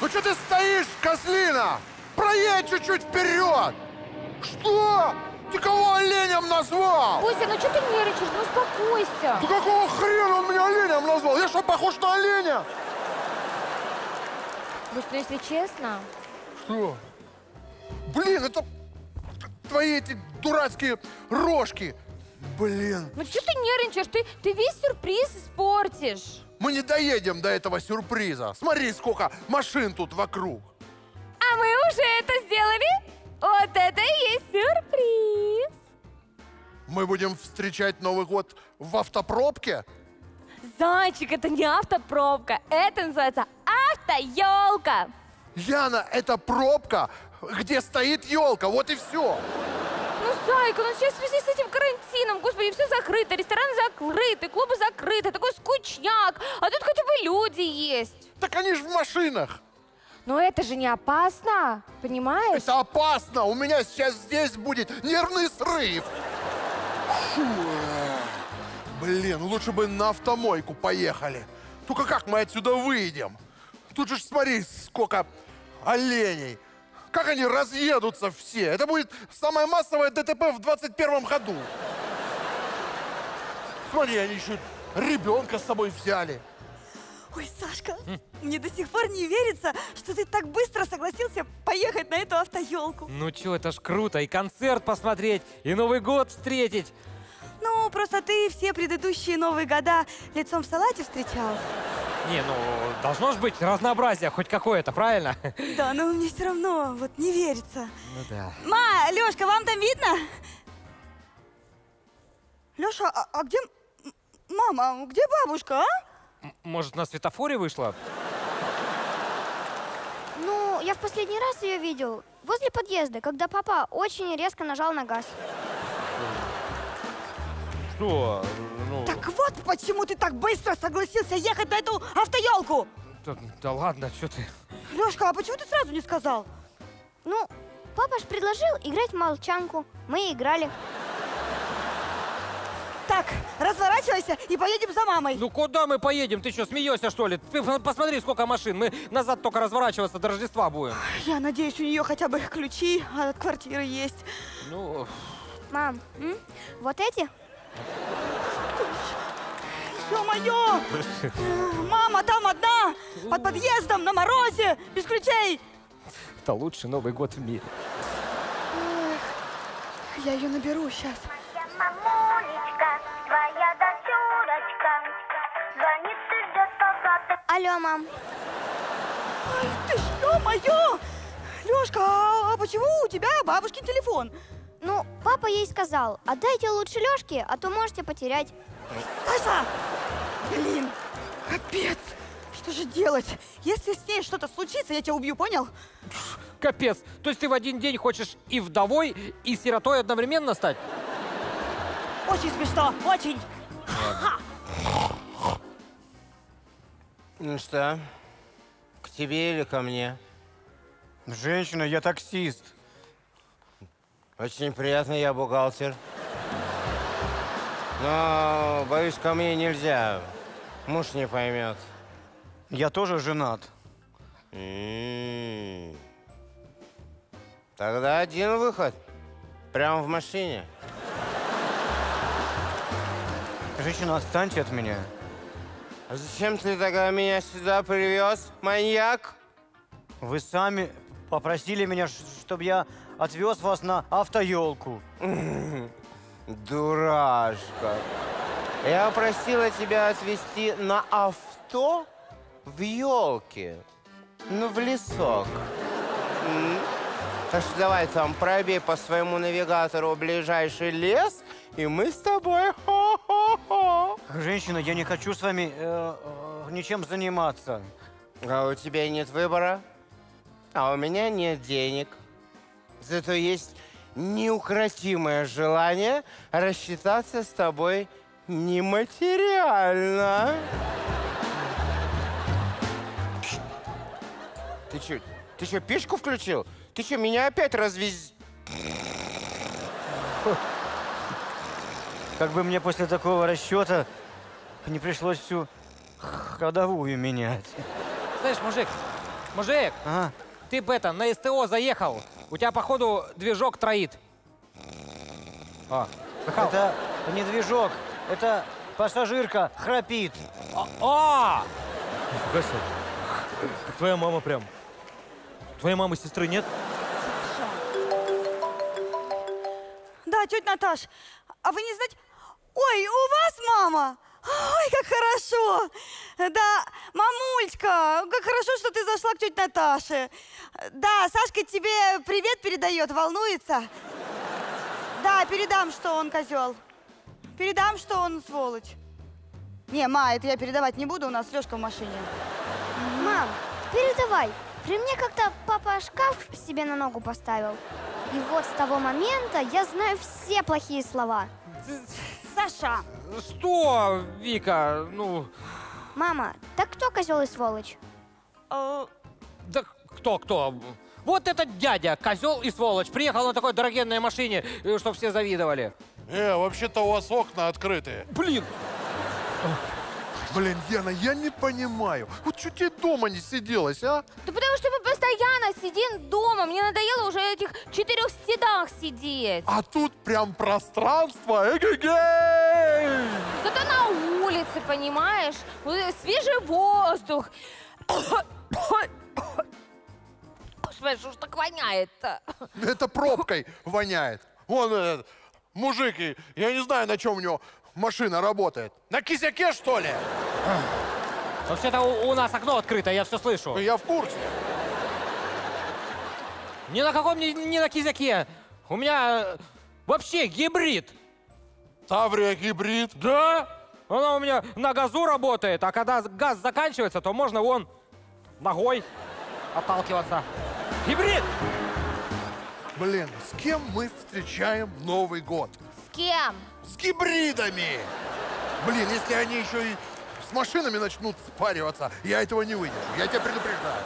Ну что ты стоишь, козлина? Проедь чуть-чуть вперед! Что? Ты кого оленем назвал? Буся, ну что ты нервничаешь? Ну успокойся. Да какого хрена он меня оленем назвал? Я что, похож на оленя? Бусь, ну если честно, Что? Блин, это твои эти дурацкие рожки. Блин, ну что ты нервничаешь? Ты, ты весь сюрприз испортишь. Мы не доедем до этого сюрприза. Смотри, сколько машин тут вокруг. А мы уже это сделали. Вот это и есть сюрприз. Мы будем встречать Новый год в автопробке? Зайчик, это не автопробка. Это называется автоелка. Яна, это пробка, где стоит елка, вот и все. Зайка, ну сейчас в связи с этим карантином, господи, все закрыто, рестораны закрыты, клубы закрыты, такой скучняк. А тут хотя бы люди есть. Так они же в машинах. Но это же не опасно, понимаешь? Это опасно. У меня сейчас здесь будет нервный срыв. Фу. Блин, лучше бы на автомойку поехали. Только как мы отсюда выйдем? Тут же смотри, сколько оленей. Как они разъедутся все? Это будет самое массовое ДТП в 21 году. Смотри, они еще ребенка с собой взяли. Ой, Сашка, мне до сих пор не верится, что ты так быстро согласился поехать на эту автоелку. Ну чё, это ж круто, и концерт посмотреть, и Новый год встретить. Ну, просто ты все предыдущие Новые года лицом в салате встречал. Не, ну, должно же быть разнообразие хоть какое-то, правильно? Да, но мне все равно вот не верится. Ну да. Ма, Лешка, вам там видно? Леша, а, а где мама? Где бабушка, а? М- Может, на светофоре вышла? Ну, я в последний раз ее видел возле подъезда, когда папа очень резко нажал на газ. Что? Вот, почему ты так быстро согласился ехать на эту автоелку? да, да ладно, что ты? Лешка, а почему ты сразу не сказал? Ну, папа ж предложил играть в молчанку. Мы играли. Так, разворачивайся и поедем за мамой. Ну куда мы поедем? Ты что, смеешься, что ли? Ты посмотри, сколько машин. Мы назад только разворачиваться до Рождества будем. Я надеюсь, у нее хотя бы ключи от квартиры есть. Ну, Мам, м? вот эти? Ё-моё! Мама там одна, под подъездом, на морозе, без ключей. это лучший Новый год в мире. Я ее наберу сейчас. Мамулечка, твоя дочурочка, звонит и ждет, пока ты Алло, мам. Ай, ты ж, ё-моё! Лёшка, а, а почему у тебя бабушкин телефон? Ну, папа ей сказал, отдайте лучше Лёшке, а то можете потерять. Саша! Блин, капец! Что же делать? Если с ней что-то случится, я тебя убью, понял? Капец. То есть ты в один день хочешь и вдовой, и сиротой одновременно стать? Очень смешно, очень. Ну что, к тебе или ко мне? Женщина, я таксист. Очень приятно, я бухгалтер. Но, боюсь, ко мне нельзя. Муж не поймет. Я тоже женат. М. Тогда один выход. Прямо в машине. Женщина, отстаньте от меня. А зачем ты тогда меня сюда привез, маньяк? Вы сами попросили меня, чтобы я отвез вас на автоелку. Дурашка. Я просила тебя отвезти на авто в елке. Ну, в лесок. Так что давай там пробей по своему навигатору ближайший лес, и мы с тобой хо-хо-хо. Женщина, я не хочу с вами э, э, ничем заниматься. А у тебя нет выбора, а у меня нет денег. Зато есть неукротимое желание рассчитаться с тобой нематериально. Ты что, ты что, печку включил? Ты что, меня опять развез... Как бы мне после такого расчета не пришлось всю ходовую менять. Знаешь, мужик, Мужик, Ага. ты бы это, на СТО заехал. У тебя, походу, движок троит. А, слыхал? Это не движок, это пассажирка храпит. А! Нифига себе. Как твоя мама прям. Твоей мамы сестры нет? Да, тетя Наташ, а вы не знаете... Ой, у вас мама? Ой, как хорошо. Да, мамулечка, как хорошо, что ты зашла к тете Наташе. Да, Сашка тебе привет передает, волнуется. Да, передам, что он козел. Передам, что он сволочь. Не, ма, это я передавать не буду, у нас Лешка в машине. Мам, передавай. При мне как-то папа шкаф себе на ногу поставил. И вот с того момента я знаю все плохие слова. Саша, Что, Вика? Ну, Мама, так кто козел и сволочь? э, да кто, кто? Вот этот дядя, козел и сволочь, приехал на такой дорогенной машине, чтобы все завидовали. Э, вообще-то у вас окна открытые. Блин, Блин, Яна, я не понимаю. Вот что тебе дома не сиделось, а? Да потому что постоянно сидим дома. Мне надоело уже в этих четырех стенах сидеть. А тут прям пространство. Эгегей! Зато на улице, понимаешь? Вот Свежий воздух. Господи, что ж так воняет-то? Это пробкой воняет. Вон этот мужик, и я не знаю, на чем у него машина работает. На кисяке, что ли? вообще-то у, у нас окно открыто, я все слышу. Я в курсе. Ни на каком, ни, ни на кизяке. У меня э, вообще гибрид. Таврия гибрид. Да? Она у меня на газу работает, а когда газ заканчивается, то можно вон ногой отталкиваться. Гибрид! Блин, с кем мы встречаем Новый год? С кем? С гибридами! Блин, если они еще и с машинами начнут спариваться, я этого не выдержу. Я тебя предупреждаю.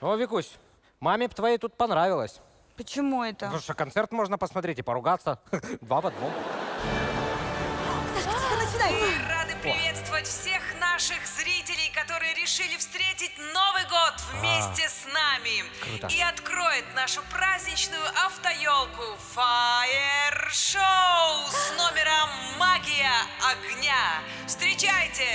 О, Викусь, маме б твоей тут понравилось. почему это? Потому что концерт можно посмотреть и поругаться. Два в одном. Начинается. Рады приветствовать всех наших зрителей, которые решили встретить Новый год вместе с нами. круто. И откроет нашу праздничную автоелку Fire Show с номером «Магия огня». Встречайте!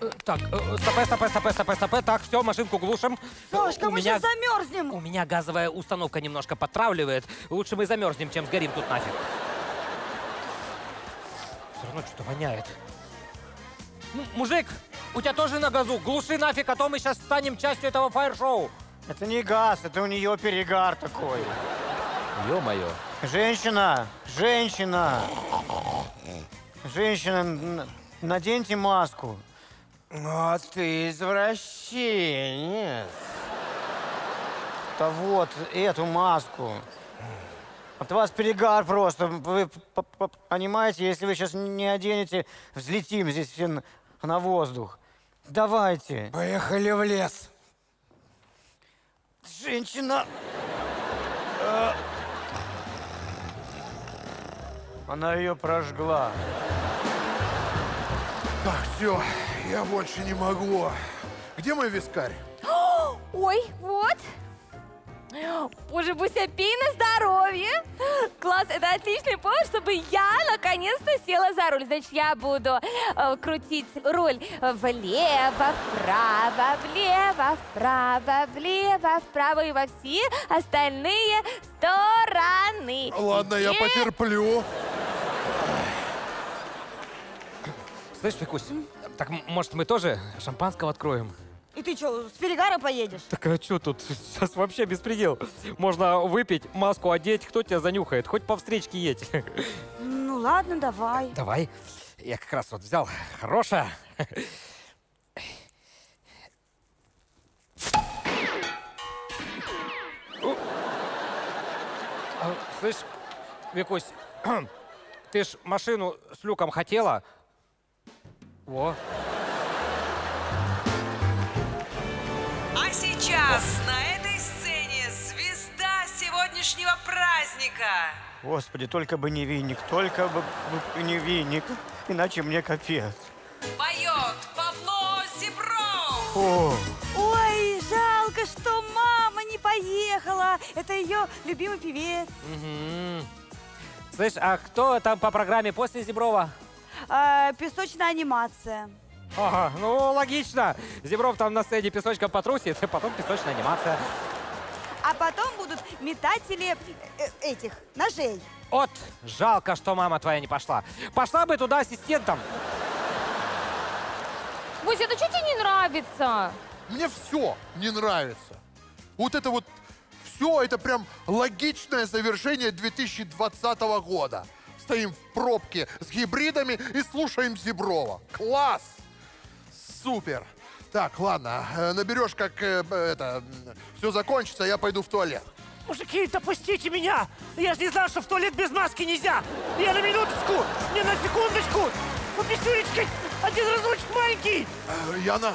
Э, Так, э, стопэ, стопэ, стопэ, стопэ, стопэ. Так, все, машинку глушим. Сашка, у мы меня, сейчас замерзнем. у меня газовая установка немножко подтравливает. Лучше мы замерзнем, чем сгорим тут нафиг. Все равно что-то воняет. М- мужик, у тебя тоже на газу. Глуши нафиг, а то мы сейчас станем частью этого фаер-шоу. Это не газ, это у нее перегар такой. Ё-моё. Женщина, женщина, женщина, наденьте маску. А ты извращенец. Да вот, эту маску. От вас перегар просто. Вы понимаете, если вы сейчас не оденете, взлетим здесь все на, на воздух. Давайте. Поехали в лес. Женщина. Э. Она ее прожгла. Так, все, я больше не могу. Где мой вискарь? Ой, вот. Боже, Буся, пей на здоровье. Класс, это отличный повод, чтобы я наконец-то села за руль. Значит, я буду э, крутить руль влево, вправо, влево, вправо, влево, вправо и во все остальные стороны. Ладно, я потерплю. Слышь, Викусь, так может мы тоже шампанского откроем? И ты что, с перегара поедешь? Так а что тут? Сейчас вообще беспредел. Можно выпить, маску одеть, кто тебя занюхает? Хоть по встречке едь. Ну ладно, давай. Давай. Я как раз вот взял. Хорошая. Слышь, Викусь, ты ж машину с люком хотела? Во. А сейчас Во. на этой сцене звезда сегодняшнего праздника. Господи, только бы не веник, только бы, не веник, иначе мне капец. Поет Павло Зебров. О. Ой, жалко, что мама не поехала. Это ее любимый певец. Угу. Слышь, а кто там по программе после Зеброва? А, песочная анимация. Ага, ну логично. Зебров там на сцене песочком потрусит, и потом песочная анимация. А потом будут метатели э, этих ножей. Вот, жалко, что мама твоя не пошла. Пошла бы туда ассистентом. Буся, ну что тебе не нравится? Мне все не нравится. Вот это вот все, это прям логичное завершение 2020 года. Стоим в пробке с гибридами и слушаем Зеброва. Класс! Супер! Так, ладно, э, наберешь, как э, это, все закончится, я пойду в туалет. Мужики, допустите меня! Я же не знал, что в туалет без маски нельзя! Я на минуточку! Не на секундочку! Ну, писюлечка, один разочек маленький! Э, Яна,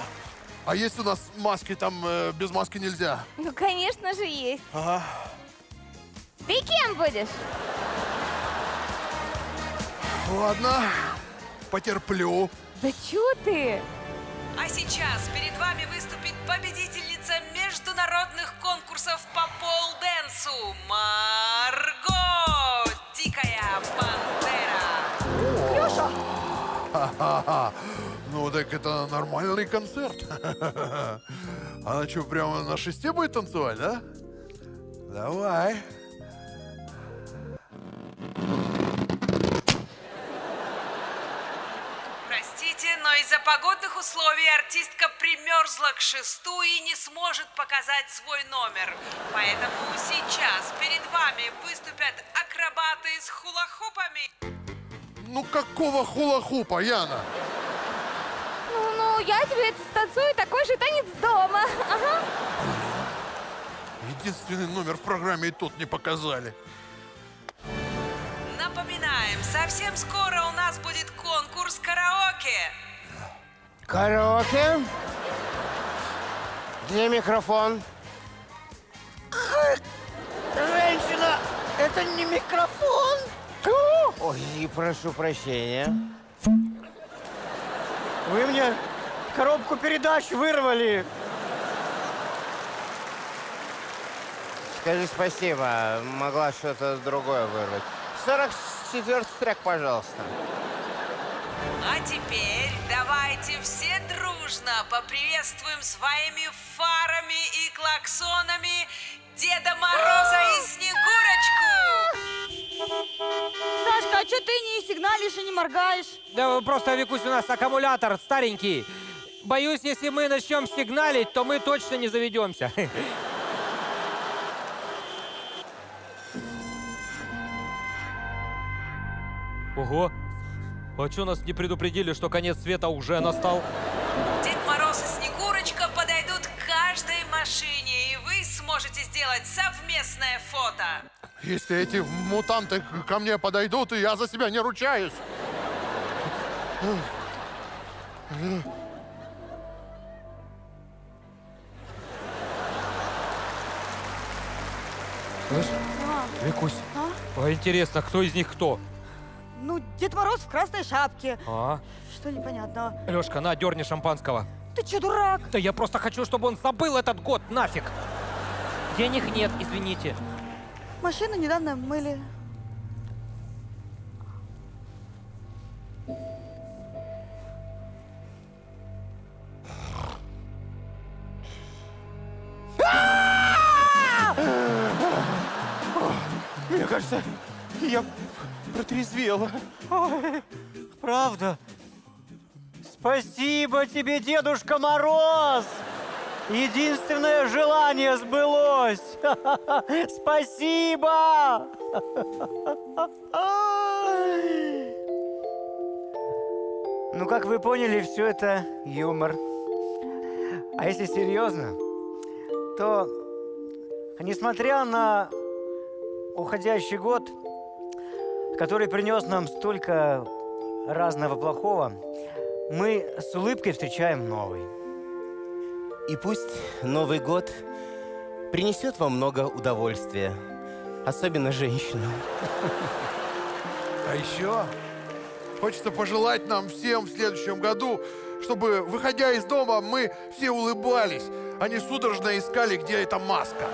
а есть у нас маски там э, без маски нельзя? Ну, конечно же, есть. Ага. Ты кем будешь? Ладно, потерплю. Да чё ты? А сейчас перед вами выступит победительница международных конкурсов по пол-дэнсу Марго! Дикая пантера! Ха-ха-ха. Ну так это нормальный концерт. Она что, прямо на шесте будет танцевать, да? Давай. Погодных условий артистка примерзла к шесту и не сможет показать свой номер. Поэтому сейчас перед вами выступят акробаты с хулахупами. Ну какого хула-хупа, Яна? Ну, ну, я тебе станцую такой же танец дома. Ага. Единственный номер в программе и тут не показали. Напоминаем, совсем скоро у нас будет конкурс караоке. Караоке. Где микрофон? Женщина, это не микрофон. Ой, прошу прощения. Вы мне коробку передач вырвали. Скажи спасибо, могла что-то другое вырвать. 44 трек, пожалуйста. А теперь давайте все дружно поприветствуем своими фарами и клаксонами Деда Мороза и Снегурочку! Сашка, а что ты не сигналишь и не моргаешь? Да просто, Викусь, у нас аккумулятор старенький. Боюсь, если мы начнем сигналить, то мы точно не заведемся. Ого. А что нас не предупредили, что конец света уже настал? Дед Мороз и Снегурочка подойдут к каждой машине, и вы сможете сделать совместное фото. Если эти мутанты ко мне подойдут, и я за себя не ручаюсь. Слышь, Викусь, а интересно, кто из них кто? Ну, Дед Мороз в красной шапке. А? Что непонятного? Лешка, на, дерни шампанского. Ты что, дурак? Да я просто хочу, чтобы он забыл этот год, нафиг. Денег нет, извините. Машину недавно мыли. Мне кажется, я протрезвела. Ой, правда. Спасибо тебе, Дедушка Мороз! Единственное желание сбылось! Спасибо! Ну, как вы поняли, все это юмор. А если серьезно, то, несмотря на уходящий год, который принес нам столько разного плохого, мы с улыбкой встречаем новый. И пусть Новый год принесет вам много удовольствия. Особенно женщинам. А еще хочется пожелать нам всем в следующем году, чтобы, выходя из дома, мы все улыбались, а не судорожно искали, где эта маска.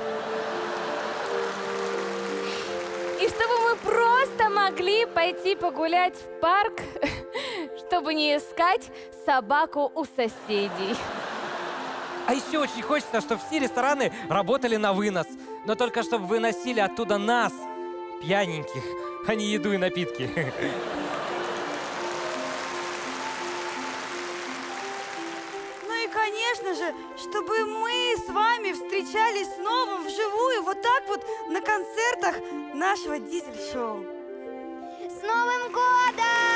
Могли пойти погулять в парк, чтобы не искать собаку у соседей. А еще очень хочется, чтобы все рестораны работали на вынос. Но только чтобы выносили оттуда нас, пьяненьких, а не еду и напитки. Ну и, конечно же, чтобы мы с вами встречались снова вживую, вот так вот на концертах нашего дизель-шоу. Новым годом!